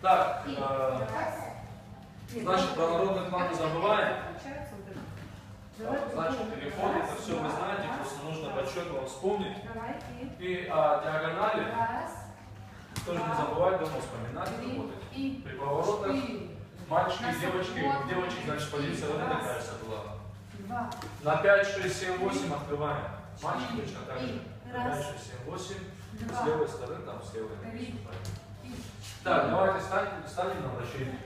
Так, э, значит, про народный план не забываем. Значит, переход, это все вы знаете, просто нужно раз. подчеркнуто вспомнить. И. О диагонали тоже не забывать дома вспоминать, работать. При поворотах мальчики, девочки, девочек, значит, позиция вот эта кажется была. Два, На 5, 6, 7, 8 открываем. Мальчики Четыре. точно так же. На 5, раз. 6, 7, 8. С два, левой стороны, там, с левой. Три. Так, давайте станем, станем на вращение.